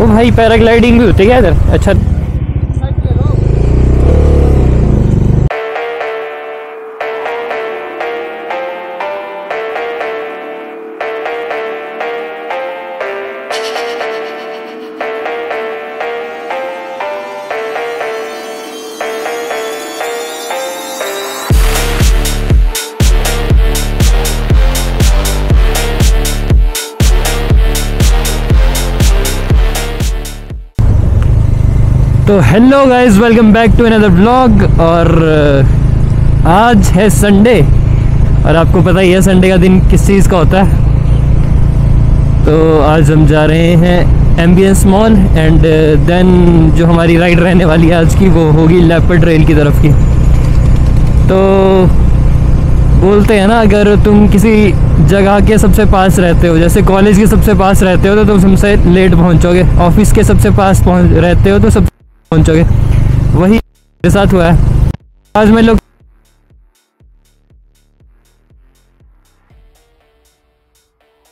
वो भाई पैराग्लाइडिंग भी होती है क्या इधर? अच्छा तो hello guys welcome back to another blog और uh, आज है संडे और आपको पता ही है संडे का दिन किस चीज़ का होता है। तो आज हम जा रहे हैं एम्बियंस मॉल एंड देन जो हमारी राइड रहने वाली है आज की वो होगी लेपर्ड रेल की तरफ़ की। तो बोलते हैं ना अगर तुम किसी जगह के सबसे पास रहते हो जैसे कॉलेज के सबसे पास रहते हो तो तुम सबसे लेट पहुंचोगे ऑफ़िस के सबसे पास पहुँच रहते हो तो सब पहुंचोगे वही मेरे साथ हुआ है। आज मैं लोग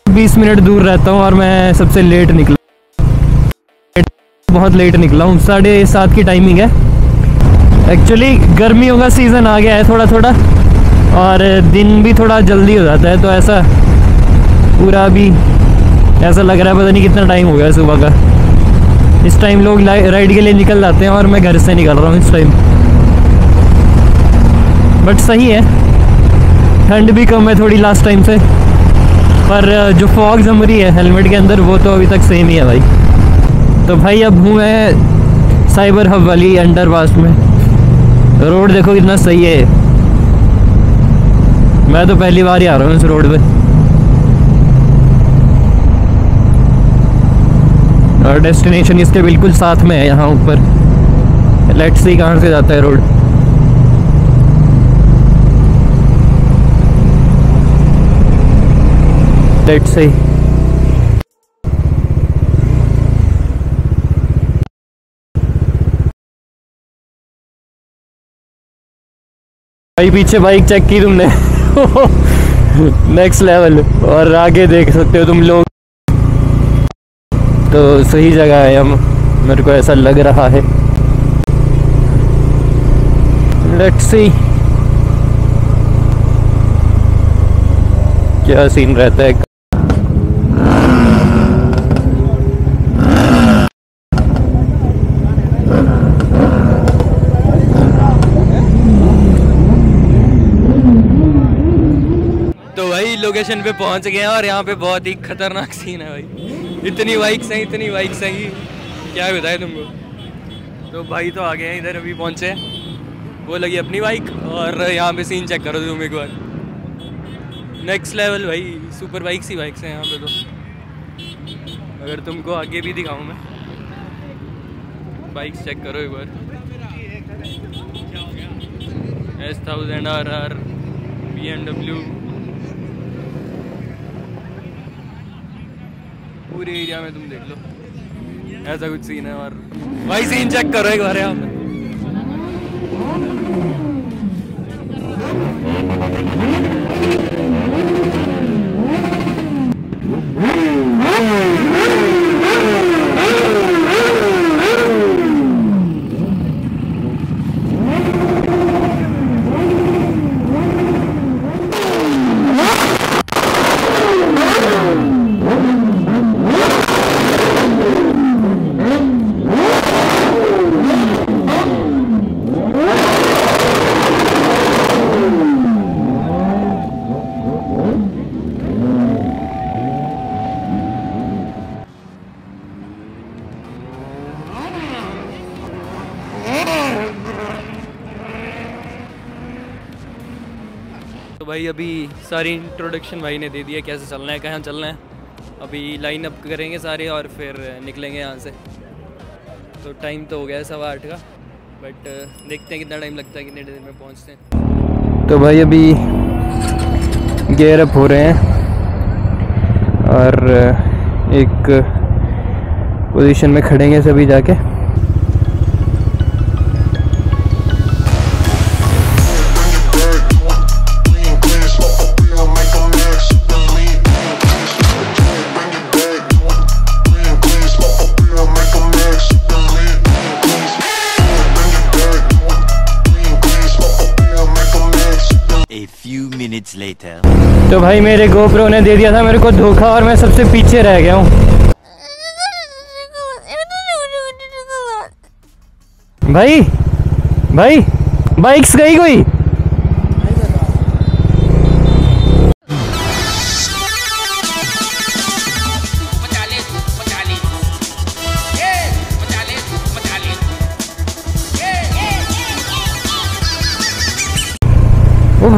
बीस मिनट दूर रहता हूँ और मैं सबसे लेट निकला। बहुत लेट निकला हूँ। साढ़े सात की टाइमिंग है। एक्चुअली गर्मियों का सीज़न आ गया है थोड़ा थोड़ा और दिन भी थोड़ा जल्दी हो जाता है तो ऐसा पूरा भी ऐसा लग रहा है पता नहीं कितना टाइम हो गया सुबह का। इस टाइम लोग राइड के लिए निकल जाते हैं और मैं घर से निकल रहा हूँ इस टाइम बट सही है। ठंड भी कम है थोड़ी लास्ट टाइम से। पर जो फॉग जम रही है हेलमेट के अंदर, वो तो अभी तक सेम ही है भाई। तो भाई, अब हूँ मैं साइबर हब वाली अंडर पास में। रोड देखो कितना सही है। मैं तो पहली बार ही आ रहा हूँ इस रोड पे। और डेस्टिनेशन इसके बिल्कुल साथ में है, यहाँ ऊपर। लेट्स सी कहाँ से जाता है रोड लेट्स सी भाई, पीछे बाइक चेक की तुमने। नेक्स्ट लेवल और आगे देख सकते हो तुम लोग। तो सही जगह है हम। मेरे को ऐसा लग रहा है। लेट्स सी क्या सीन रहता है? तो भाई लोकेशन पे पहुँच गए हैं और यहाँ पे बहुत ही खतरनाक सीन है भाई। इतनी बाइक्स हैं इतनी बाइक्स हैं कि क्या बताए तुमको? तो भाई तो आ गए हैं इधर अभी पहुँचे। वो लगी अपनी बाइक और यहाँ पे सीन चेक करो तुम एक बार। नेक्स्ट लेवल भाई सुपर बाइक्स ही बाइक्स हैं यहाँ पे तो। अगर तुमको आगे भी दिखाऊँ मैं। बाइक्स चेक करो एक बार। S thousand R R B M W पूरे एरिया में तुम देख लो। ऐसा कुछ सीन है और भाई सीन चेक करो एक बार यहाँ पे। अभी सारी इंट्रोडक्शन भाई ने दे दिया कैसे चलना है, कहाँ चलना है। अभी लाइन अप करेंगे सारे और फिर निकलेंगे यहाँ से। तो टाइम तो हो गया है सवा आठ का बट देखते हैं कितना टाइम लगता है, कितने देर में पहुँचते हैं। तो भाई अभी गेयर अप हो रहे हैं और एक पोजीशन में खड़ेंगे सभी जाके। तो भाई मेरे गोप्रो ने दे दिया था मेरे को धोखा और मैं सबसे पीछे रह गया हूँ। भाई भाई, बाइक्स गई कोई?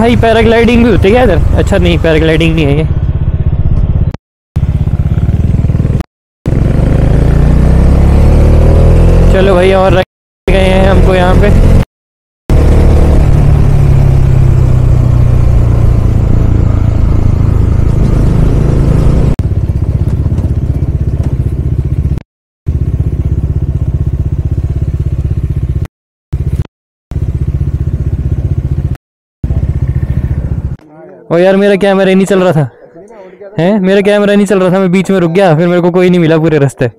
भाई पैराग्लाइडिंग भी होती है क्या इधर? अच्छा नहीं पैराग्लाइडिंग नहीं है ये। चलो भाई, और रख गए हैं हमको यहाँ पे। ओ यार मेरा कैमरा ही नहीं चल रहा था। हैं? मेरा कैमरा नहीं चल रहा था, मैं बीच में रुक गया, फिर मेरे को कोई नहीं मिला पूरे रास्ते।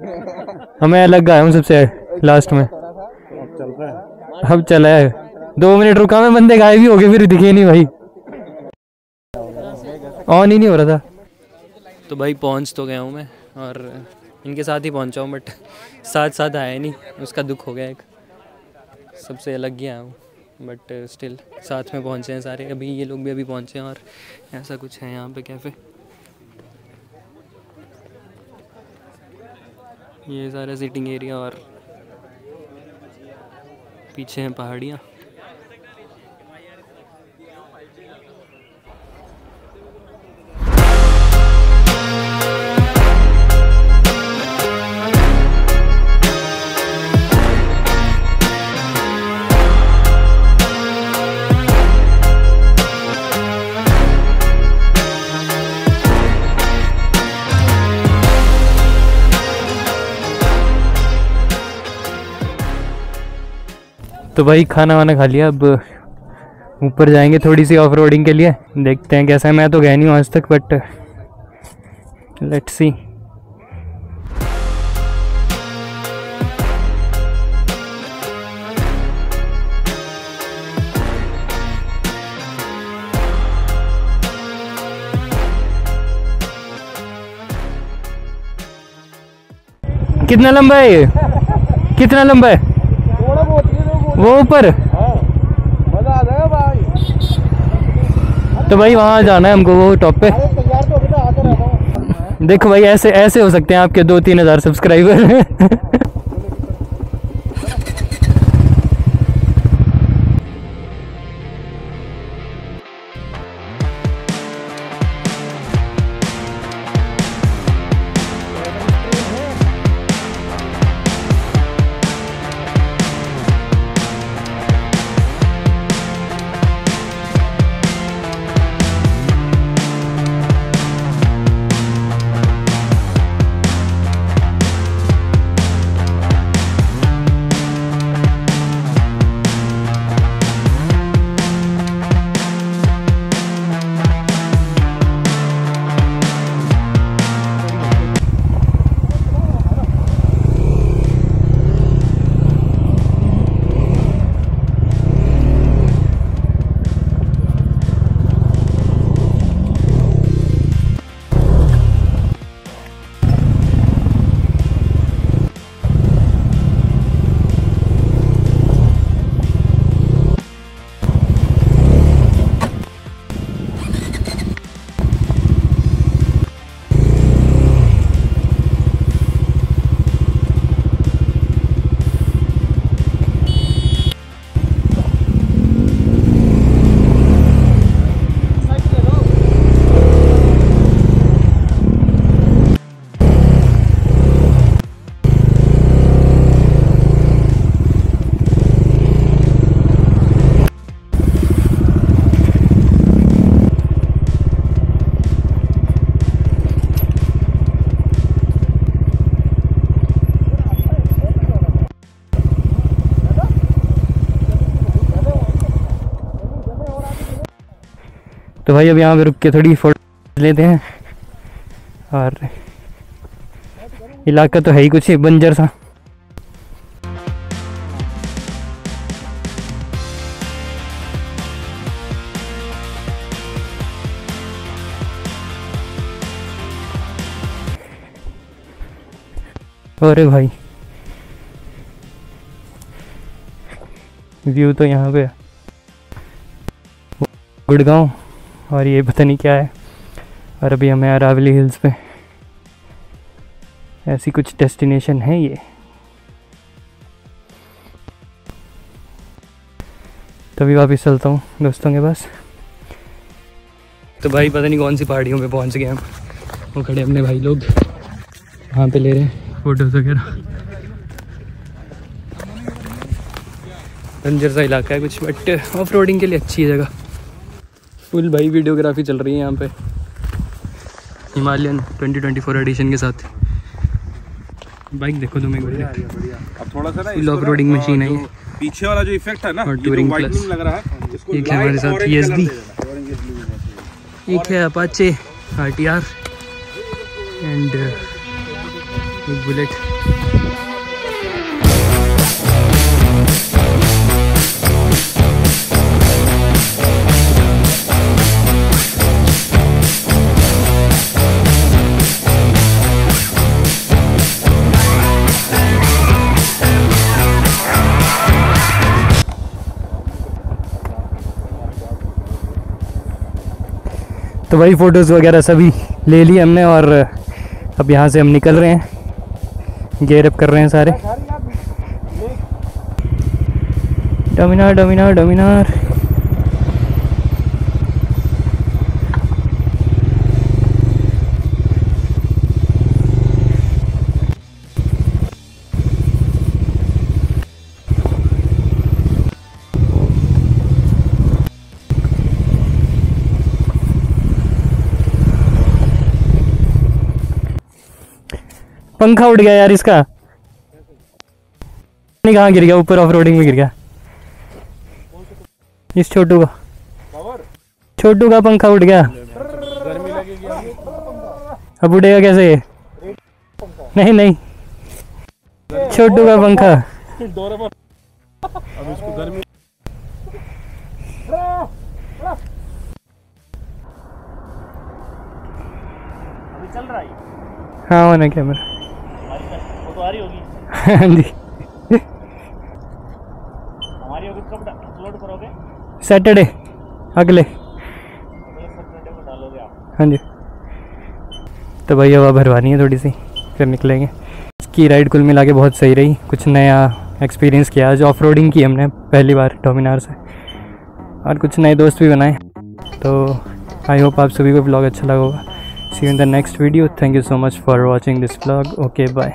मैं अलग गया हूँ सबसे लास्ट में। अब चला है। दो मिनट रुका मैं, बंदे गायब ही हो गए, फिर दिखे नहीं भाई। ऑन ही नहीं हो रहा था। तो भाई पहुँच तो गया हूँ मैं, और इनके साथ ही पहुँचा हूँ बट साथ साथ आया नहीं, उसका दुख हो गया एक। सबसे अलग ही आया हूँ। बट स्टिल साथ में पहुँचे हैं सारे। अभी ये लोग भी अभी पहुँचे हैं और ऐसा कुछ है यहाँ पे कैफ़े। ये सारा सिटिंग एरिया और पीछे हैं पहाड़ियाँ। तो भाई खाना वाना खा लिया। अब ऊपर जाएँगे थोड़ी सी ऑफ़ रोडिंग के लिए। देखते हैं कैसा है। मैं तो गया नहीं हूँ आज तक बट लेट्स सी कितना लंबा है ये? कितना लंबा है? वो ऊपर। मज़ा आ जाएगा भाई। तो भाई वहाँ जाना है हमको वो टॉप पे। तो हूँ देखो भाई ऐसे ऐसे हो सकते हैं आपके दो तीन हज़ार सब्सक्राइबर तो भाई अब यहाँ पे रुक के थोड़ी फ़ोटो लेते हैं। और इलाका तो है ही कुछ बंजर सा। अरे भाई। व्यू तो यहाँ पे गुड़गांव। और ये पता नहीं क्या है। और अभी हमें अरावली हिल्स पे। ऐसी कुछ डेस्टिनेशन है ये। तभी वापस चलता हूँ दोस्तों के पास। तो भाई पता नहीं कौन सी पहाड़ियों पे पहुँच गए हम। वो खड़े अपने भाई लोग। वहाँ पे ले रहे हैं फ़ोटोज़ वगैरह। बंजर सा इलाका है कुछ बट ऑफ़ रोडिंग के लिए अच्छी जगह। फुल भाई वीडियोग्राफी चल रही है यहाँ पे। हिमालयन 2024 एडिशन के साथ। बाइक देखो तुम एक बार। अब थोड़ा सा ना फुल ऑफ़ रोडिंग मशीन है पीछे वाला जो इफ़ेक्ट है ना ये whitening plus। लग रहा है इसको एक है हमारे साथ orange ESD colour दे देना, orange blue में से। एक है Apache R T R and एक बुलेट भाई फ़ोटोज़ वगैरह सभी ले लिए हमने और अब यहाँ से हम निकल रहे हैं। गेयर अप कर रहे हैं सारे। डोमिनार डोमिनार डोमिनार। पंखा उड़ गया यार इसका। नहीं कहाँ गिर गया? ऊपर ऑफ़ रोडिंग में गिर गया। इस छोटू का। छोटू का पंखा उड़ गया। अब उड़ेगा कैसे ये? नहीं नहीं। छोटू का पंखा। अब इसको गर्मी चल रहा है हाँ होना कैमरा तो रही होगी। हाँ जी। हमारी होगी कब अपलोड करोगे? सैटरडे अगले। अगले सैटरडे को डालोगे आप। हाँ जी। तो भाई हवा भरवानी है थोड़ी सी फिर निकलेंगे। इसकी राइड कुल मिला के बहुत सही रही। कुछ नया एक्सपीरियंस किया। आज ऑफ़ रोडिंग की हमने पहली बार डोमिनार से। और कुछ नए दोस्त भी बनाए। तो आई होप आप सभी को ब्लॉग अच्छा लगा होगा। See in the next video thank you so much for watching this blog okay bye